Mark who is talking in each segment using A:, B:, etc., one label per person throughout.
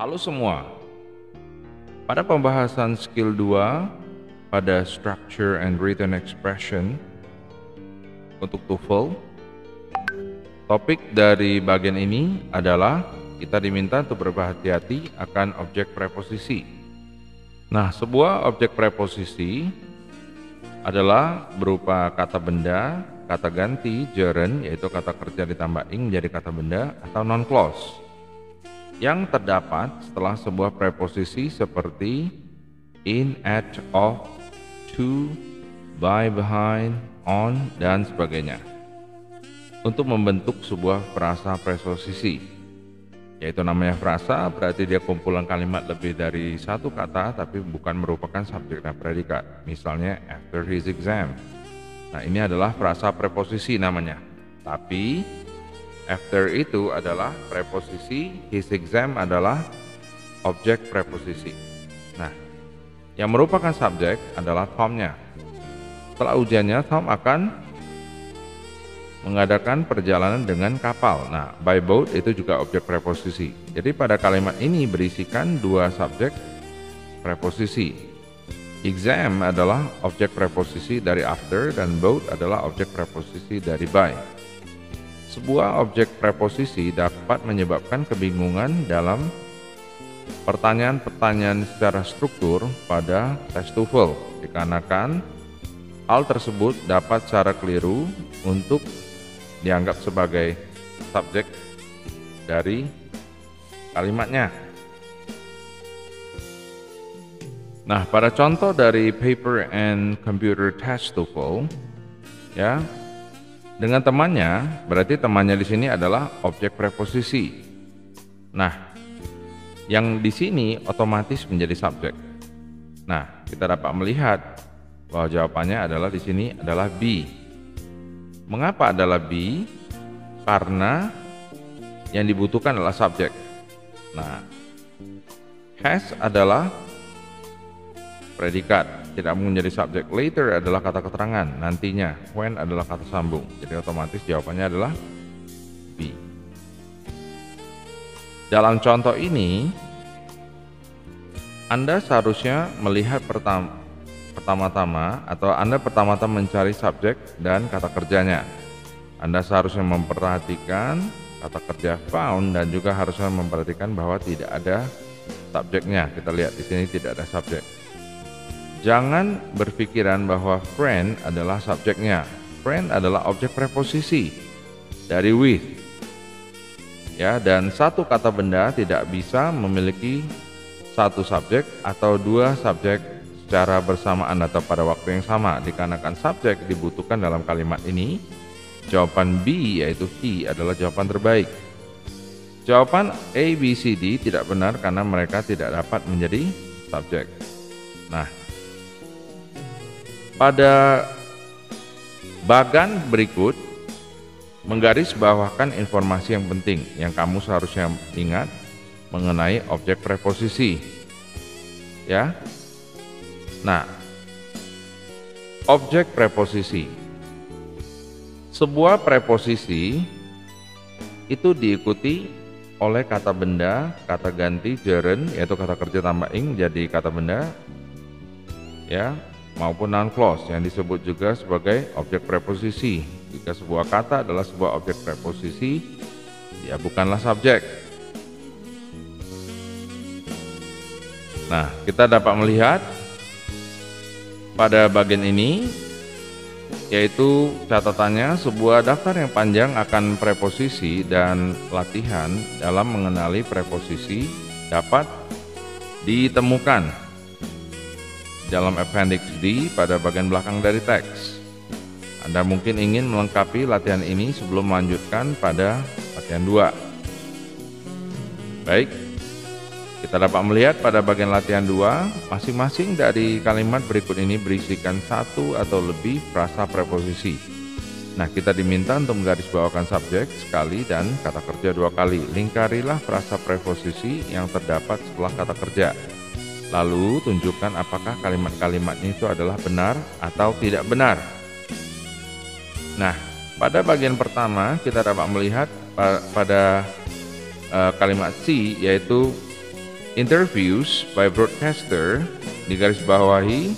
A: Halo semua. Pada pembahasan skill 2 pada structure and written expression untuk TOEFL, topik dari bagian ini adalah kita diminta untuk berhati-hati akan objek preposisi. Nah, sebuah objek preposisi adalah berupa kata benda, kata ganti, gerund, yaitu kata kerja ditambah ing menjadi kata benda, atau non-clause yang terdapat setelah sebuah preposisi seperti in, at, of, to, by, behind, on, dan sebagainya untuk membentuk sebuah frasa preposisi. Yaitu namanya frasa berarti dia kumpulan kalimat lebih dari satu kata tapi bukan merupakan subjek dan predikat. Misalnya after his exam. Nah ini adalah frasa preposisi namanya. Tapi After itu adalah preposisi, his exam adalah objek preposisi. Nah, yang merupakan subjek adalah Tomnya. Setelah ujiannya, Tom akan mengadakan perjalanan dengan kapal. Nah, by boat itu juga objek preposisi. Jadi pada kalimat ini berisikan dua subjek preposisi. Exam adalah objek preposisi dari after dan boat adalah objek preposisi dari by. Sebuah objek preposisi dapat menyebabkan kebingungan dalam pertanyaan-pertanyaan secara struktur pada tes TOEFL dikarenakan hal tersebut dapat secara keliru untuk dianggap sebagai subjek dari kalimatnya. Nah, pada contoh dari paper and computer test TOEFL ya, dengan temannya, berarti temannya di sini adalah objek preposisi. Nah, yang di sini otomatis menjadi subjek. Nah, kita dapat melihat bahwa jawabannya adalah di sini adalah B. Mengapa adalah B? Karena yang dibutuhkan adalah subjek. Nah, has adalah predikat tidak menjadi subjek. Later adalah kata keterangan, nantinya. When adalah kata sambung. Jadi otomatis jawabannya adalah B. Dalam contoh ini, Anda seharusnya melihat pertama pertama-tama atau Anda pertama-tama mencari subjek dan kata kerjanya. Anda seharusnya memperhatikan kata kerja found dan juga harusnya memperhatikan bahwa tidak ada subjeknya. Kita lihat di sini tidak ada subjek. Jangan berpikiran bahwa friend adalah subjeknya. Friend adalah objek preposisi dari with. Ya, dan satu kata benda tidak bisa memiliki satu subjek atau dua subjek secara bersamaan atau pada waktu yang sama dikarenakan subjek dibutuhkan dalam kalimat ini. Jawaban B yaitu he adalah jawaban terbaik. Jawaban A, B, C, D tidak benar karena mereka tidak dapat menjadi subjek. Nah, pada bagan berikut menggarisbawahkan informasi yang penting yang kamu seharusnya ingat mengenai objek preposisi. Ya. Nah, objek preposisi. Sebuah preposisi itu diikuti oleh kata benda, kata ganti gerund yaitu kata kerja tambah ing jadi kata benda ya maupun non-clause yang disebut juga sebagai objek preposisi. Jika sebuah kata adalah sebuah objek preposisi, ya bukanlah subjek. Nah, kita dapat melihat pada bagian ini yaitu catatannya sebuah daftar yang panjang akan preposisi dan latihan dalam mengenali preposisi dapat ditemukan dalam appendix D pada bagian belakang dari teks. Anda mungkin ingin melengkapi latihan ini sebelum melanjutkan pada latihan 2. Baik, kita dapat melihat pada bagian latihan 2, masing-masing dari kalimat berikut ini berisikan satu atau lebih frasa preposisi. Nah, kita diminta untuk menggarisbawakan subjek sekali dan kata kerja dua kali. Lingkarilah frasa preposisi yang terdapat setelah kata kerja. Lalu tunjukkan apakah kalimat-kalimat itu adalah benar atau tidak benar. Nah, pada bagian pertama kita dapat melihat pada uh, kalimat C yaitu Interviews by broadcaster di garis bawahi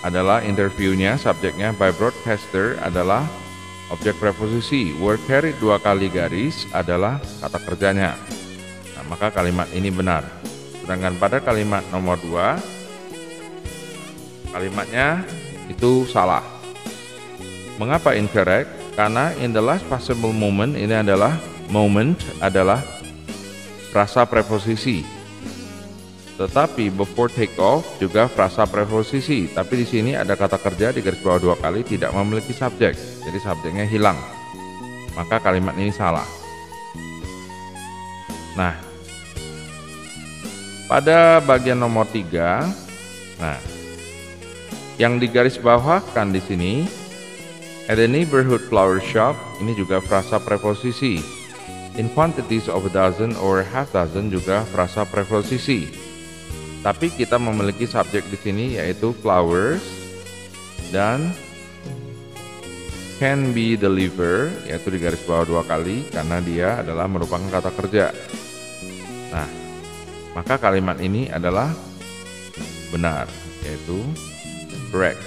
A: adalah interviewnya, subjeknya by broadcaster adalah objek preposisi. Were carried dua kali garis adalah kata kerjanya. Nah, maka kalimat ini benar. Sedangkan pada kalimat nomor dua kalimatnya itu salah. Mengapa incorrect? Karena in the last possible moment ini adalah moment adalah frasa preposisi. Tetapi before take off juga frasa preposisi. Tapi di sini ada kata kerja di garis bawah dua kali tidak memiliki subjek. Jadi subjeknya hilang. Maka kalimat ini salah. Nah, pada bagian nomor tiga, nah, yang digaris bawahkan di sini At the neighborhood flower shop, ini juga frasa preposisi. In quantities of a dozen or half dozen juga frasa preposisi. Tapi kita memiliki subjek di sini yaitu flowers dan can be delivered yaitu di garis bawah dua kali karena dia adalah merupakan kata kerja. Nah, maka kalimat ini adalah benar yaitu correct.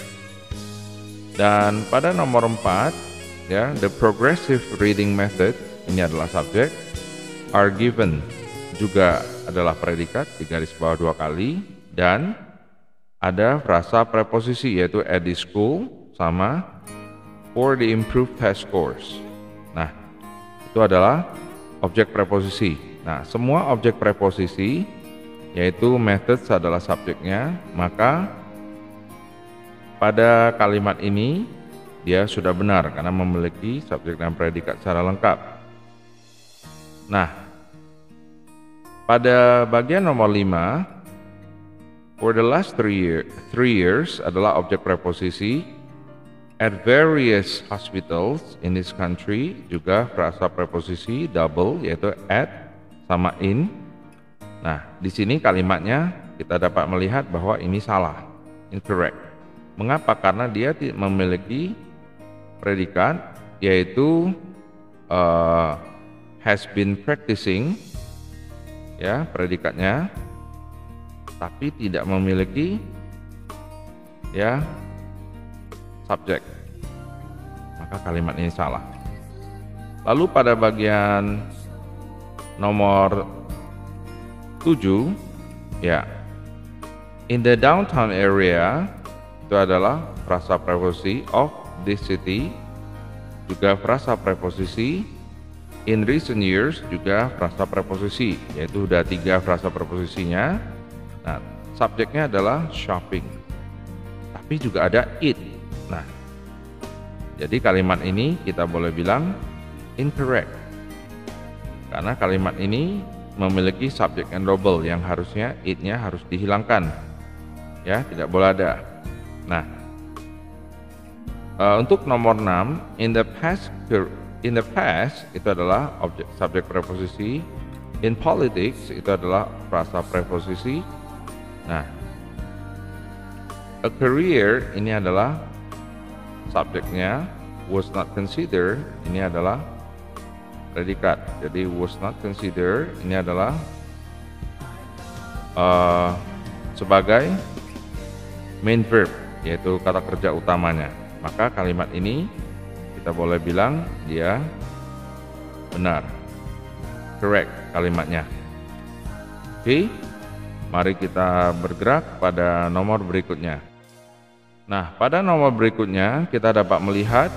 A: Dan pada nomor 4 ya, the progressive reading method ini adalah subjek are given juga adalah predikat di garis bawah dua kali dan ada frasa preposisi yaitu at the school sama for the improved test scores. Nah, itu adalah objek preposisi. Nah, semua objek preposisi yaitu methods adalah subjeknya, maka pada kalimat ini dia sudah benar karena memiliki subjek dan predikat secara lengkap. Nah, pada bagian nomor 5 for the last three, year, three years adalah objek preposisi at various hospitals in this country juga frasa preposisi double yaitu at sama in. Nah, di sini kalimatnya kita dapat melihat bahwa ini salah, incorrect. Mengapa? Karena dia memiliki predikat yaitu uh, has been practicing ya predikatnya tapi tidak memiliki ya subjek maka kalimat ini salah lalu pada bagian nomor 7 ya. In the downtown area itu adalah frasa preposisi of this city juga frasa preposisi in recent years juga frasa preposisi yaitu sudah tiga frasa preposisinya nah subjeknya adalah shopping. Tapi juga ada it nah jadi kalimat ini kita boleh bilang incorrect karena kalimat ini memiliki subjek and double yang harusnya it-nya harus dihilangkan. Ya tidak boleh ada. Nah, uh, untuk nomor 6, in the past in the past itu adalah objek subjek preposisi, in politics itu adalah frasa preposisi. Nah, a career ini adalah subjeknya. Was not considered ini adalah predikat. Jadi was not considered ini adalah uh, sebagai main verb yaitu kata kerja utamanya. Maka kalimat ini kita boleh bilang dia benar. Correct kalimatnya. Oke, mari kita bergerak pada nomor berikutnya. Nah, pada nomor berikutnya kita dapat melihat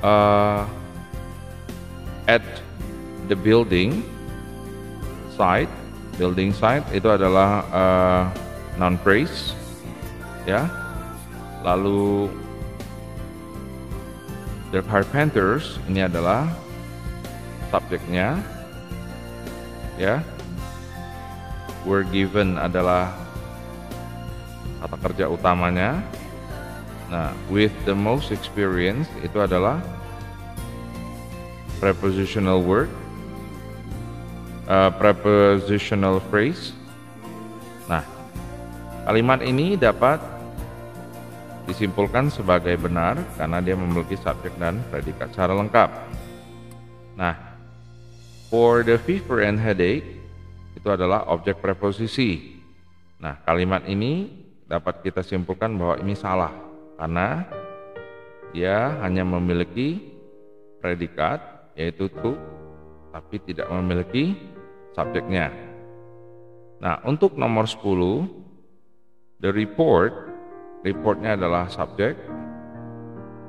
A: uh, at the building site. Building site itu adalah uh, non phrase ya. Lalu The Carpenters ini adalah subjeknya ya. Were given adalah kata kerja utamanya. Nah with the most experience itu adalah prepositional word uh, prepositional phrase nah kalimat ini dapat disimpulkan sebagai benar karena dia memiliki subjek dan predikat secara lengkap. Nah, for the fever and headache itu adalah objek preposisi. Nah, kalimat ini dapat kita simpulkan bahwa ini salah karena dia hanya memiliki predikat yaitu to tapi tidak memiliki subjeknya. Nah, untuk nomor 10 the report reportnya adalah subjek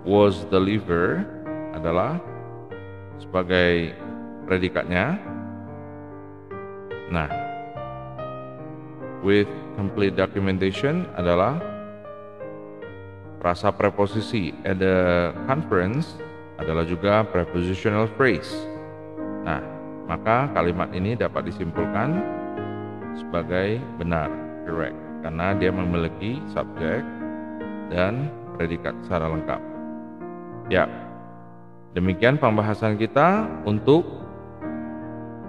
A: was delivered adalah sebagai predikatnya. Nah, with complete documentation adalah frasa preposisi at the conference adalah juga prepositional phrase. Nah, maka kalimat ini dapat disimpulkan sebagai benar, correct, karena dia memiliki subjek dan predikat secara lengkap. Ya, demikian pembahasan kita untuk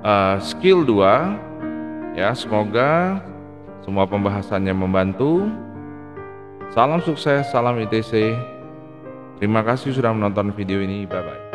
A: uh, skill 2. Ya, semoga semua pembahasannya membantu. Salam sukses, salam ITC. Terima kasih sudah menonton video ini. Bye bye.